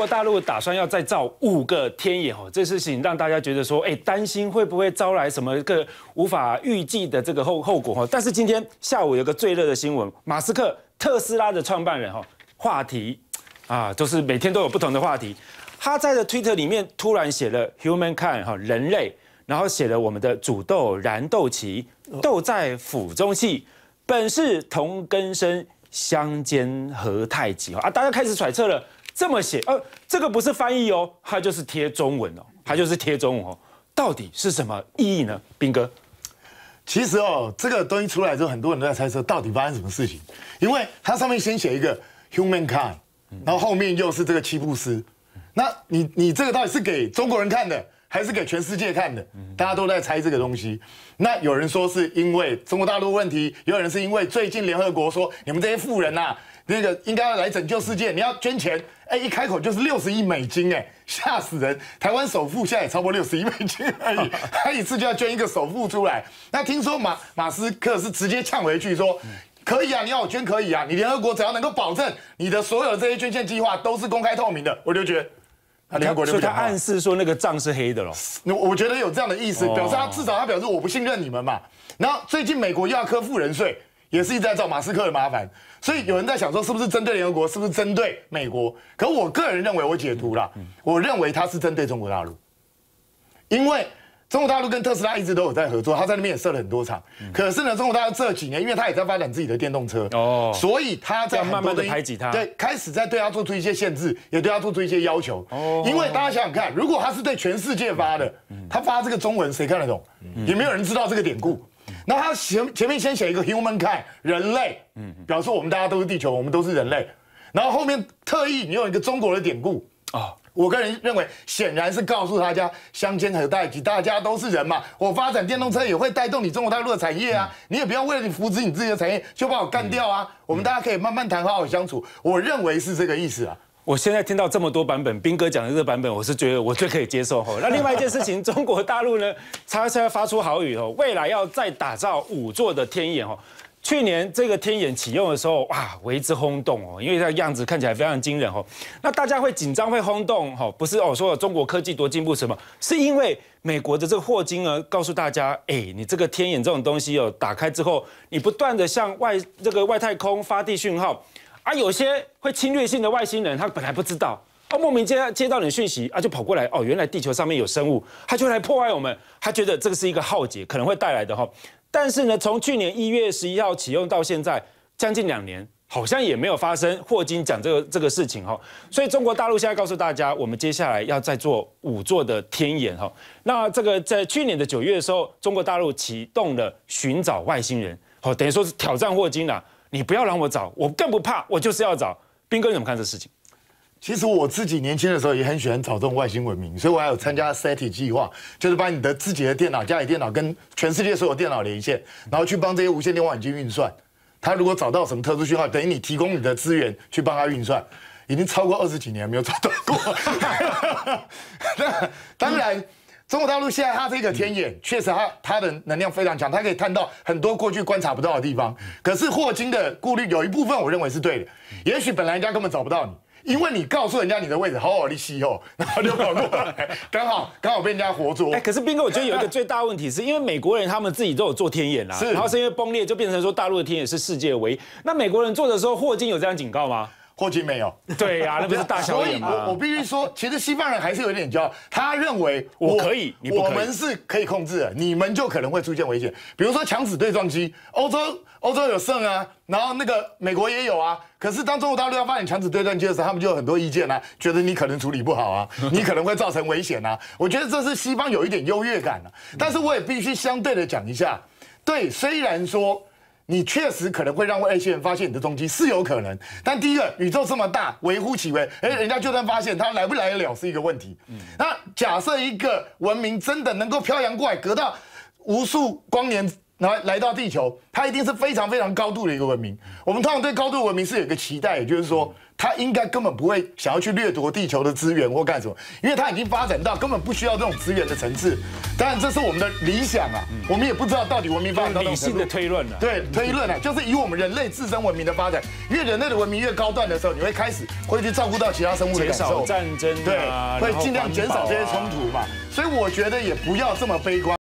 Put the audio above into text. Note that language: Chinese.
国大陆打算要再造五个天眼哦，这事情让大家觉得说，哎，担心会不会招来什么个无法预计的这个后后果哈。但是今天下午有个最热的新闻，马斯克特斯拉的创办人哈，话题啊，都是每天都有不同的话题。他在的推特里面突然写了 “humankind” 哈，人类，然后写了我们的煮豆燃豆萁，豆在釜中泣，本是同根生，相煎何太急啊！大家开始揣测了。这么写，呃，这个不是翻译哦，它就是贴中文哦，它就是贴中文哦，到底是什么意义呢？斌哥，其实哦，这个东西出来之后，很多人都在猜测到底发生什么事情，因为它上面先写一个 humankind，然后后面又是这个七步诗，那你你这个到底是给中国人看的，还是给全世界看的？大家都在猜这个东西。那有人说是因为中国大陆问题，有人是因为最近联合国说你们这些富人呐。那个应该要来拯救世界，你要捐钱，哎，一开口就是六十亿美金，哎，吓死人！台湾首富现在也超过六十亿美金而已，他一次就要捐一个首富出来。那听说马马斯克是直接呛回去说，可以啊，你要我捐可以啊，你联合国只要能够保证你的所有的这些捐献计划都是公开透明的，我就觉得，联合国就他暗示说那个账是黑的喽。我我觉得有这样的意思，表示他至少他表示我不信任你们嘛。然后最近美国又要科富人税。也是一直在找马斯克的麻烦，所以有人在想说，是不是针对联合国，是不是针对美国？可我个人认为，我解读了，我认为他是针对中国大陆，因为中国大陆跟特斯拉一直都有在合作，他在那边也设了很多厂。可是呢，中国大陆这几年，因为他也在发展自己的电动车，哦，所以他在慢慢的排挤他，对，开始在对他做出一些限制，也对他做出一些要求。哦，因为大家想想看，如果他是对全世界发的，他发这个中文谁看得懂？也没有人知道这个典故。那他前前面先写一个 humankind 人类，嗯，表示我们大家都是地球，我们都是人类。然后后面特意你用一个中国的典故啊，我个人认为显然是告诉大家相煎何太急，大家都是人嘛。我发展电动车也会带动你中国大陆的产业啊，你也不要为了你扶持你自己的产业就把我干掉啊。我们大家可以慢慢谈，好好相处。我认为是这个意思啊。我现在听到这么多版本，斌哥讲的这个版本，我是觉得我最可以接受吼。那另外一件事情，中国大陆呢，他现在发出好语哦，未来要再打造五座的天眼哦。去年这个天眼启用的时候，哇，为之轰动哦，因为它样子看起来非常惊人哦。那大家会紧张会轰动吼，不是哦，说中国科技多进步什么，是因为美国的这个霍金呢，告诉大家，哎，你这个天眼这种东西哦，打开之后，你不断的向外这个外太空发递讯号。啊，有些会侵略性的外星人，他本来不知道，哦，莫名接接到你的讯息，啊，就跑过来，哦，原来地球上面有生物，他就来破坏我们，他觉得这个是一个浩劫，可能会带来的哈。但是呢，从去年一月十一号启用到现在，将近两年，好像也没有发生霍金讲这个这个事情哈。所以中国大陆现在告诉大家，我们接下来要再做五座的天眼哈。那这个在去年的九月的时候，中国大陆启动了寻找外星人，好，等于说是挑战霍金了。你不要让我找，我更不怕，我就是要找。斌哥你怎么看这事情？其实我自己年轻的时候也很喜欢找这种外星文明，所以我还有参加 SETI 计划，就是把你的自己的电脑、家里电脑跟全世界所有电脑连线，然后去帮这些无线电望远镜运算。他如果找到什么特殊讯号，等于你提供你的资源去帮他运算，已经超过二十几年没有找到过。那当然。中国大陆现在它这个天眼，确实它它的能量非常强，它可以探到很多过去观察不到的地方。可是霍金的顾虑有一部分，我认为是对的。也许本来人家根本找不到你，因为你告诉人家你的位置，好好的吸哦，然后就跑过来，刚好刚好被人家活捉。哎，可是斌哥，我觉得有一个最大问题，是因为美国人他们自己都有做天眼啦，然后是因为崩裂就变成说大陆的天眼是世界唯一。那美国人做的时候，霍金有这样警告吗？霍金没有，对呀，那不是大小眼吗？所以，我我必须说，其实西方人还是有点骄傲，他认为我可以，我们是可以控制的，你们就可能会出现危险。比如说强子对撞机，欧洲欧洲有剩啊，然后那个美国也有啊。可是当中国大陆要发展强子对撞机的时候，他们就有很多意见啊，觉得你可能处理不好啊，你可能会造成危险啊。我觉得这是西方有一点优越感啊。但是我也必须相对的讲一下，对，虽然说。你确实可能会让外星人发现你的踪迹，是有可能。但第一个，宇宙这么大，微乎其微。哎，人家就算发现，他来不来得了是一个问题。那假设一个文明真的能够漂洋过海，隔到无数光年来来到地球，它一定是非常非常高度的一个文明。我们通常对高度文明是有一个期待，也就是说。它应该根本不会想要去掠夺地球的资源或干什么，因为它已经发展到根本不需要这种资源的层次。当然，这是我们的理想啊，我们也不知道到底文明发展到理性的推论了。对，推论啊，就是以我们人类自身文明的发展，越人类的文明越高段的时候，你会开始会去照顾到其他生物的感受，战争，对，会尽量减少这些冲突嘛。所以我觉得也不要这么悲观。